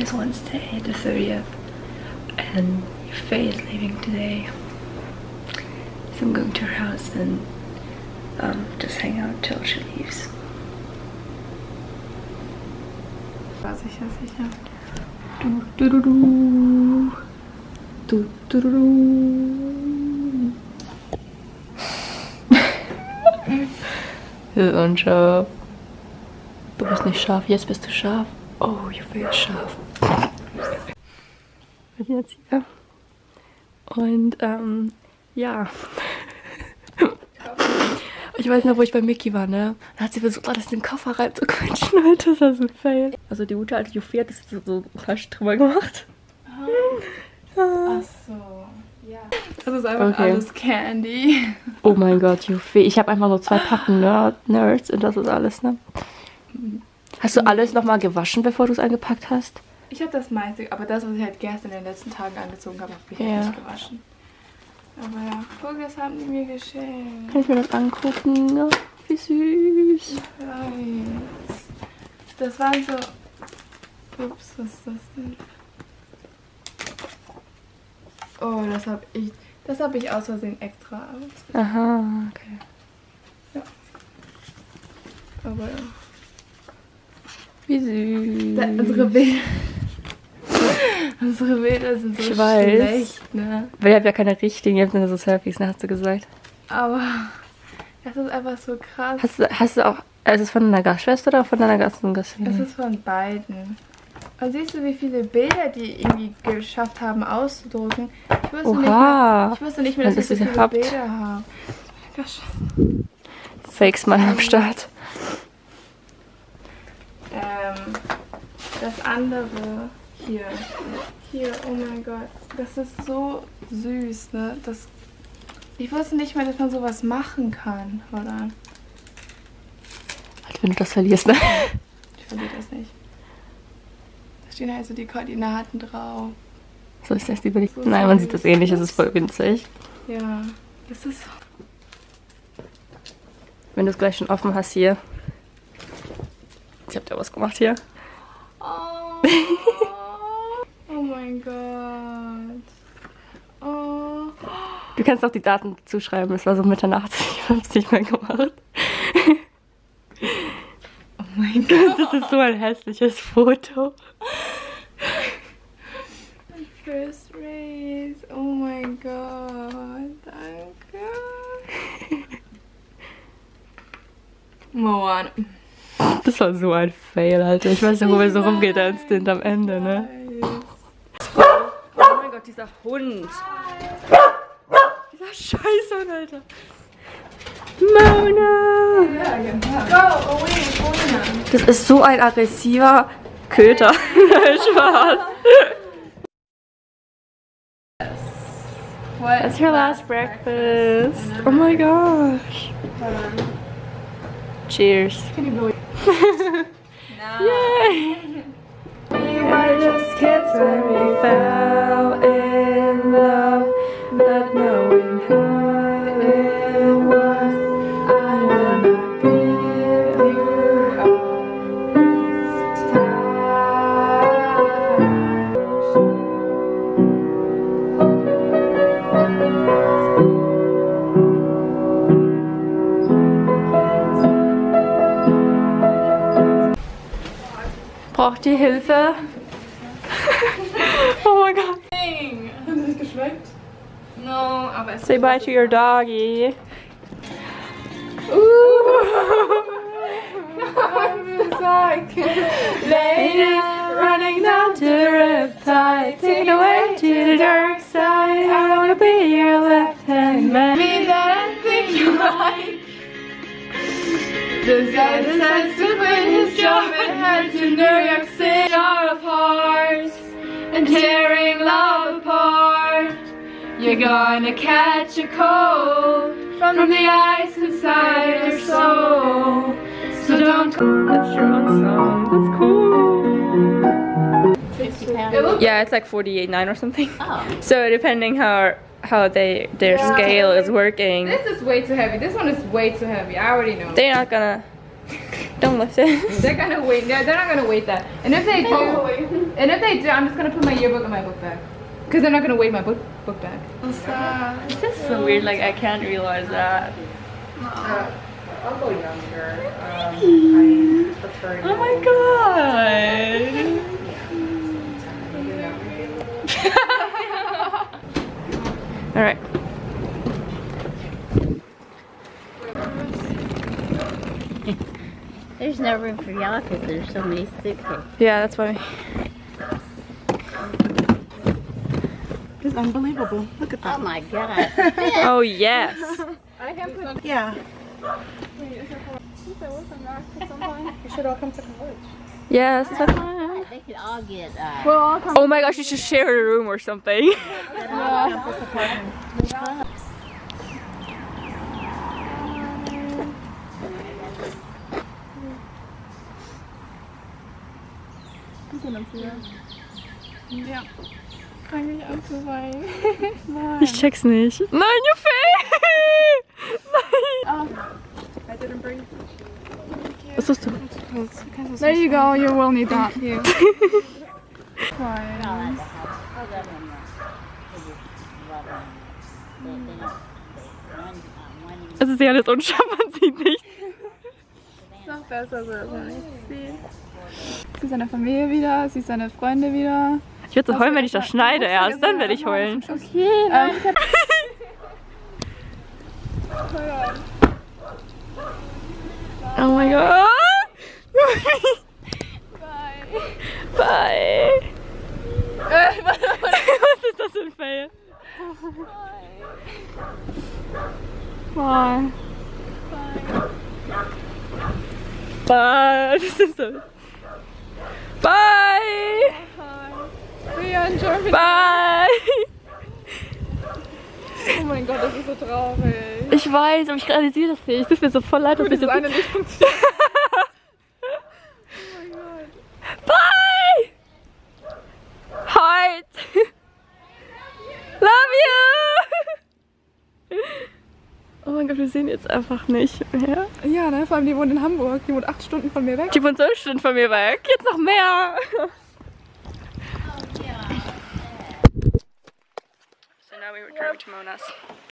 It's Wednesday, the 30th, and Faye is leaving today. So I'm going to her house and um, just hang out till she leaves. Sicher, sicher. Du, du, du, du. Du, du, du, du. Unscharf. Du bist nicht scharf, jetzt bist du scharf. Oh, face ist scharf. Bin jetzt hier. Und ähm, ja. Ich weiß noch, wo ich bei Mickey war, ne? Da hat sie versucht, alles in den Koffer reinzuquetschen, Alter. Das war so ein Fail. Also die gute alte Juffie hat das so, so falsch drüber gemacht. Ach so. Ja. Das ist einfach Okay. alles Candy. Oh mein Gott, Juffie. Ich habe einfach nur zwei Packen Nerd Nerds und das ist alles, ne? Hast du alles nochmal gewaschen, bevor du es eingepackt hast? Ich habe das meiste, aber das, was ich halt gestern in den letzten Tagen angezogen habe, habe ich Ja. halt nicht gewaschen. Aber ja, guck, das haben die mir geschenkt. Kann ich mir das angucken? Ja, wie süß. Nice. Das waren so. Ups, was ist das denn? Oh, das habe ich. Das habe ich aus Versehen extra aus. Aha, okay. Aber ja. Wie süß. Da, unsere Bilder. unsere Bilder sind so Ich weiß. schlecht, ne? Weil ihr habt ja keine richtigen, ihr habt nur so Selfies, ne, hast du gesagt. Aber das ist einfach so krass. Hast du, hast du auch, also ist es von deiner Gastschwester oder von deiner Gastfamilie? ist von beiden. Und siehst du, wie viele Bilder die irgendwie geschafft haben auszudrucken? Ich wusste, nicht, mehr, Oha. ich wusste nicht mehr, dass ich so viele habt. Bilder habe. Gosh. Fakes mal am Start. Ähm, das andere hier. Hier, oh mein Gott. Das ist so süß, ne? Das, ich wusste nicht mehr, dass man sowas machen kann. Oder? Halt, wenn du das verlierst, ne? Ich verliere das nicht. Da stehen halt so die Koordinaten drauf. So ist das lieber nicht. Nein, man sieht das eh nicht, es ist voll winzig. Ja, das ist Wenn du es gleich schon offen hast hier. Ich hab da was gemacht hier. Oh, mein Gott. Oh. Du kannst auch die Daten zuschreiben, es war so Mitternacht, ich hab's nicht mehr gemacht. Oh mein Gott. Das ist so ein hässliches Foto. First Race. Oh mein Gott. Danke. Moan. Das war so ein Fail, Alter. Ich weiß nicht, wo wir so rumgedanzt sind am Ende, ne? Oh mein Gott, dieser Hund. Dieser Scheißhund, Alter. Mona! Go away, Mona. Das ist so ein aggressiver Köter. Spaß. What? That's your last breakfast. Oh my gosh. Cheers. Yay! We were just kids when we fell Braucht ihr Hilfe? oh mein Gott. Hat es nicht geschmeckt? No, aber es Say bye to your doggy. Lady running down to the riptide, take away to the dark This guy decides to quit his job and head to New York City. Jar of hearts and tearing love apart. You're gonna catch a cold from the ice inside your soul. So don't. That's your own song. That's cool. It looks Yeah, it's like 48.9 or something. Oh. So depending how how they their Yeah. scale is working, This is way too heavy. This one is way too heavy. I already know. they're not gonna. Don't lift it. They're gonna wait. They're, they're not gonna wait that. And if they do, And if they do, I'm just gonna put my yearbook in my book bag. Because they're not gonna weigh my book book bag. This is so weird, like I can't realize that. I'll go younger. Um, I prefer Oh my god! Alright. There's no room for y'all because there's so many suitcases. Yeah, that's why. It's unbelievable. Look at that. Oh my god. Oh yes! I have put, Yeah. We should all come to college. Yes, that's fine. They could all get uh, We'll all come. Oh my gosh, you should share a room or something. campus apartments. Kann ich anzuweinen. Ich check's nicht. Nein, Juffé! Nein! I didn't bring. Was tust du? There you go. You will need that. Oh, um, one Es ist ja alles unscharf, man sieht nichts. Noch besser so, dass man nichts sieht. Sie ist seine Familie wieder, sie ist seine Freunde wieder. Ich würde so heulen, wenn ich das schneide erst. Dann werde ich heulen. Okay, ähm, ich hab Oh mein Gott. Bye. Was ist das für ein Fail? Bye. Bye. Das ist so. Bye. Enjoy. Bye. Oh mein Gott, das ist so traurig. Ich weiß, aber ich realisiere das nicht. Es tut mir so voll leid, dass ich Das das eine nicht funktioniert. Bye! Heart! Love you! Oh mein Gott, wir sehen jetzt einfach nicht mehr. Ja, ne, vor allem die wohnt in Hamburg. Die wohnt acht Stunden von mir weg. Die wohnt zwölf Stunden von mir weg. Jetzt noch mehr. So now we return to Mona's.